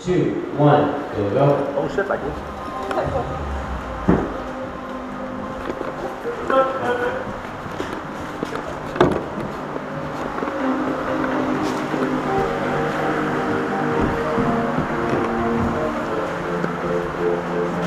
two, one, go, go. Oh shit, I did. Rip,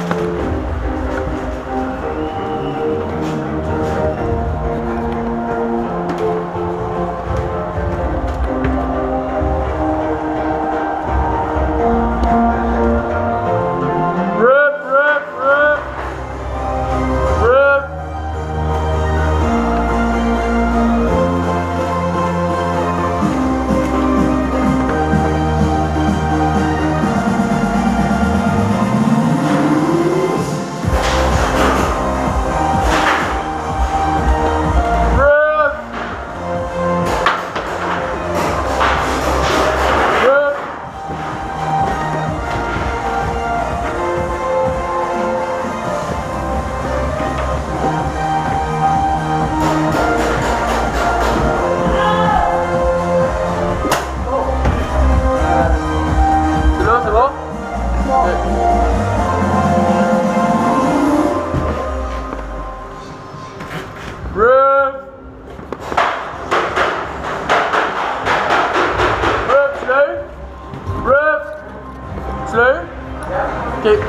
Rip Rip, slow Rip Slow Ok.